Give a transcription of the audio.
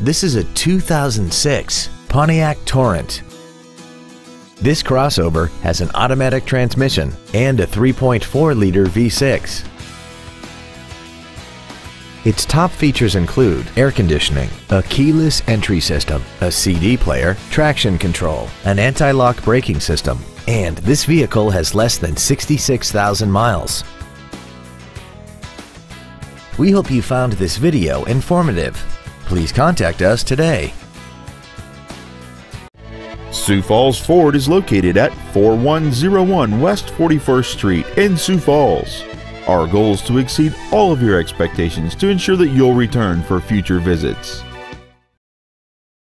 This is a 2006 Pontiac Torrent. This crossover has an automatic transmission and a 3.4-liter V6. Its top features include air conditioning, a keyless entry system, a CD player, traction control, an anti-lock braking system, and this vehicle has less than 66,000 miles. We hope you found this video informative. Please contact us today. Sioux Falls Ford is located at 4101 West 41st Street in Sioux Falls. Our goal is to exceed all of your expectations to ensure that you'll return for future visits.